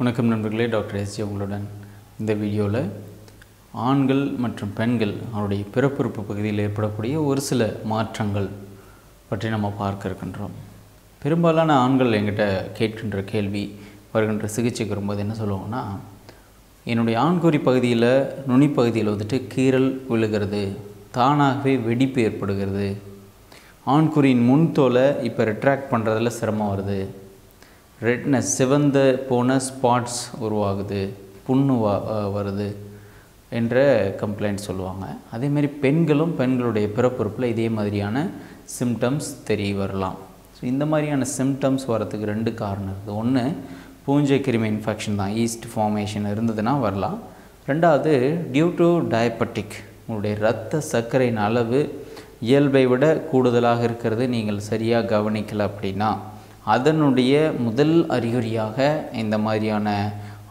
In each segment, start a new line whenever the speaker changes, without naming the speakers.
வணக்கம் நண்பர்களே doctor S உங்களுடன் இந்த வீடியோவில் ஆண்கள் மற்றும் பெண்கள் அவருடைய பிறப்புறுப்பு பகுதியில் ஏற்படக்கூடிய ஒரு சில மாற்றங்கள் பற்றி நம்ம பார்க்க இருக்கின்றோம். பெரும்பாலான ஆண்கள் எங்கிட்ட கேட்கின்ற கேள்வி வருகின்ற சிகிச்சைக்கு வரும்போது என்ன சொல்லுவாங்கன்னா என்னுடைய ஆண்குறி பகுதியில் நுனிப்பகுதியில் வந்துட்டு கீறல் விழுகிறது தானாகவே வெடிப்பு ஏற்படுகிறது. ஆண்குறியின் முன்தோலை இப்போ ரிட்ராக்ட் பண்ணுறதில் சிரமம் வருது. ரெட்னஸ் சிவந்த போன ஸ்பாட்ஸ் உருவாகுது புண்ணு வருது என்ற கம்ப்ளைண்ட் சொல்லுவாங்க. அதேமாதிரி பெண்களும் பெண்களுடைய பிறப்புறுப்பில் இதே மாதிரியான சிம்டம்ஸ் தெரிய வரலாம். ஸோ இந்த மாதிரியான சிம்டம்ஸ் வரதுக்கு ரெண்டு காரணம் இருக்குது. ஒன்று பூஞ்சை கிருமி இன்ஃபெக்ஷன் தான். ஈஸ்ட் ஃபார்மேஷன் இருந்ததுன்னா வரலாம். ரெண்டாவது டியூ டு டயபெட்டிக் உங்களுடைய இரத்த சர்க்கரையின் அளவு இயல்பை விட கூடுதலாக இருக்கிறது. நீங்கள் சரியாக கவனிக்கலை அப்படின்னா அதனுடைய முதல் அறிகுறியாக இந்த மாதிரியான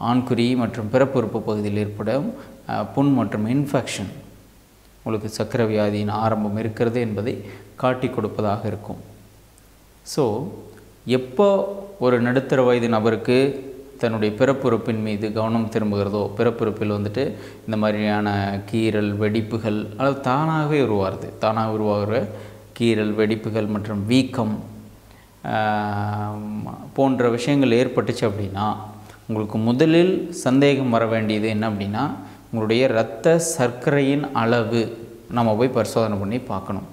ஆண்குறி மற்றும் பிறப்புறுப்பு பகுதியில் ஏற்படும் புண் மற்றும் இன்ஃபெக்ஷன் உங்களுக்கு சக்கர வியாதியின் ஆரம்பம் இருக்கிறது என்பதை காட்டி கொடுப்பதாக இருக்கும். ஸோ எப்போ ஒரு நடுத்தர வயது நபருக்கு தன்னுடைய பிறப்புறுப்பின் மீது கவனம் திரும்புகிறதோ பிறப்புறுப்பில் வந்துட்டு இந்த மாதிரியான கீறல் வெடிப்புகள் அல்லது தானாகவே உருவாகிறது. தானாக உருவாகிற கீறல் வெடிப்புகள் மற்றும் வீக்கம் போன்ற விஷயங்கள் ஏற்பட்டுச்சு அப்படின்னா உங்களுக்கு முதலில் சந்தேகம் வர வேண்டியது என்ன அப்படின்னா உங்களுடைய இரத்த சர்க்கரையின் அளவு நம்ம போய் பரிசோதனை பண்ணி பார்க்கணும்.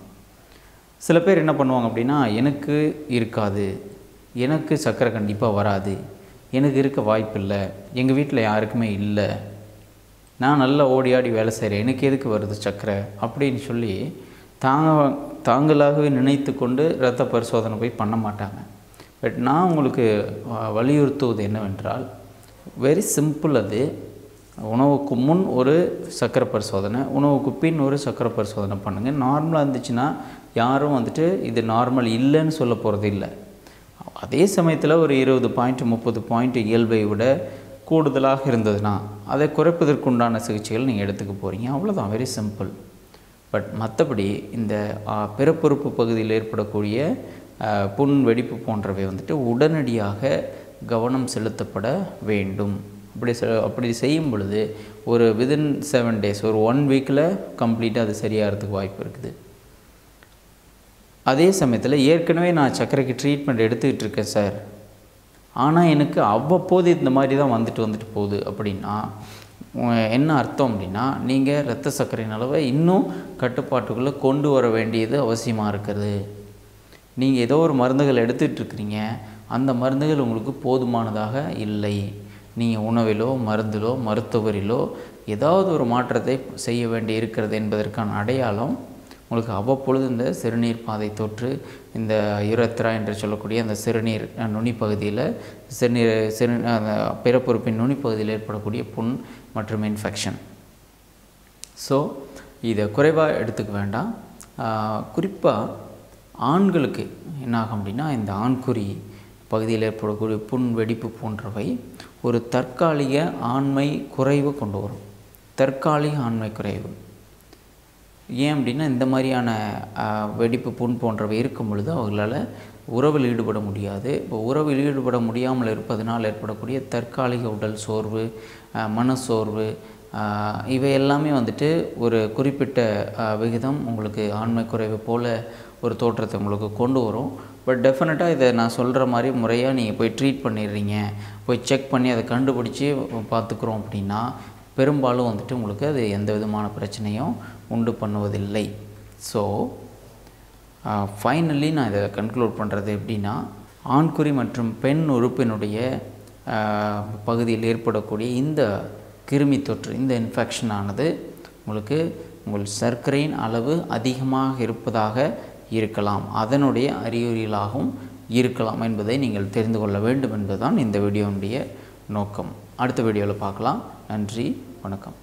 சில பேர் என்ன பண்ணுவாங்க அப்படின்னா எனக்கு இருக்காது எனக்கு சர்க்கரை கண்டிப்பாக வராது எனக்கு இருக்க வாய்ப்பில்லை எங்கள் வீட்டில் யாருக்குமே இல்லை நான் நல்லா ஓடி ஆடி வேலை செய்கிறேன் எனக்கு எதுக்கு வருது சர்க்கரை அப்படின்னு சொல்லி தாங்க தாங்களாகவே நினைத்து கொண்டு இரத்த பரிசோதனை போய் பண்ண மாட்டாங்க. பட் நான் உங்களுக்கு வ- வலியுறுத்துவது என்னவென்றால் வெரி சிம்பிள் அது. உணவுக்கு முன் ஒரு சக்கரை பரிசோதனை உணவுக்கு பின் ஒரு சக்கரை பரிசோதனை பண்ணுங்கள் நார்மலாக இருந்துச்சுன்னா யாரும் வந்துட்டு இது நார்மல் இல்லைன்னு சொல்ல போகிறது இல்லை. அதே சமயத்தில் ஒரு இருபது பாயிண்ட் முப்பது பாயிண்ட் இயல்பை விட கூடுதலாக இருந்ததுன்னா அதை குறைப்பதற்குண்டான சிகிச்சைகள் நீங்கள் எடுத்துக்க போகிறீங்க அவ்வளோதான் வெரி சிம்பிள் பட் மற்றபடி இந்த பிறப்பொறுப்பு பிறப்புறுப்பு பகுதியில் ஏற்படக்கூடிய புண் வெடிப்பு போன்றவை வந்துட்டு உடனடியாக கவனம் செலுத்தப்பட வேண்டும். அப்படி செ அப்படி செய்யும் பொழுது ஒரு விதின் செவன் டேஸ் ஒரு ஒன் வீக்கில் கம்ப்ளீட்டாக அது சரியாகிறதுக்கு வாய்ப்பு இருக்குது. அதே சமயத்தில் ஏற்கனவே நான் சர்க்கரைக்கு ட்ரீட்மெண்ட் எடுத்துக்கிட்டு இருக்கேன் சார் ஆனால் எனக்கு அவ்வப்போது இந்த மாதிரி தான் வந்துட்டு வந்துட்டு போகுது அப்படின்னா என்ன அர்த்தம் அப்படின்னா நீங்கள் இரத்த சர்க்கரையின் அளவை இன்னும் கட்டுப்பாட்டுக்குள்ளே கொண்டு வர வேண்டியது அவசியமாக இருக்கிறது. நீங்கள் ஏதோ ஒரு மருந்துகள் எடுத்துகிட்ருக்கிறீங்க அந்த மருந்துகள் உங்களுக்கு போதுமானதாக இல்லை. நீங்கள் உணவிலோ மருந்திலோ மருத்துவரிலோ ஏதாவது ஒரு மாற்றத்தை செய்ய வேண்டி இருக்கிறது என்பதற்கான அடையாளம் உங்களுக்கு அவ்வப்பொழுது இந்த சிறுநீர் பாதை தொற்று இந்த யுரத்ரா என்று சொல்லக்கூடிய அந்த சிறுநீர் நுனி நுனிப்பகுதியில் சிறுநீர் சிறு அந்த பிறப்புறுப்பின் நுனிப்பகுதியில் ஏற்படக்கூடிய புண் மற்றும் இன்ஃபெக்ஷன் ஸோ இதை குறைவாக எடுத்துக்க வேண்டாம். குறிப்பாக ஆண்களுக்கு என்னாகும் அப்படின்னா இந்த ஆண்குறி பகுதியில் ஏற்படக்கூடிய புண் வெடிப்பு போன்றவை ஒரு தற்காலிக ஆண்மை குறைவு கொண்டு வரும். தற்காலிக ஆண்மை குறைவு. ஏன் அப்படின்னா இந்த மாதிரியான வெடிப்பு புண் போன்றவை இருக்கும் பொழுது அவர்களால் உறவில் ஈடுபட முடியாது. இப்போ உறவில் ஈடுபட முடியாமல் இருப்பதனால் ஏற்படக்கூடிய தற்காலிக உடல் சோர்வு மனசோர்வு மனச்சோர்வு இவை எல்லாமே வந்துட்டு ஒரு குறிப்பிட்ட விகிதம் உங்களுக்கு ஆண்மை குறைவு போல் ஒரு தோற்றத்தை உங்களுக்கு கொண்டு வரும். பட் டெஃபினட்டாக இதை நான் சொல்கிற மாதிரி முறையாக நீங்கள் போய் ட்ரீட் பண்ணிடுறீங்க. போய் செக் பண்ணி அதை கண்டுபிடிச்சி பார்த்துக்குறோம் அப்படின்னா பெரும்பாலும் வந்துட்டு உங்களுக்கு அது எந்த விதமான பிரச்சனையும் உண்டு பண்ணுவதில்லை. ஸோ ஃபைனலி நான் இதை கன்க்ளூட் பண்ணுறது எப்படின்னா ஆண்குறி மற்றும் பெண் உறுப்பினுடைய பகுதியில் ஏற்படக்கூடிய இந்த கிருமி தொற்று இந்த இன்ஃபெக்ஷன் ஆனது உங்களுக்கு உங்கள் சர்க்கரையின் அளவு அதிகமாக இருப்பதாக இருக்கலாம். அதனுடைய அறிகுறிகளாகவும் இருக்கலாம் என்பதை நீங்கள் தெரிந்து கொள்ள வேண்டும் என்பதுதான் இந்த வீடியோனுடைய நோக்கம். அடுத்த வீடியோவில் பார்க்கலாம். நன்றி வணக்கம்.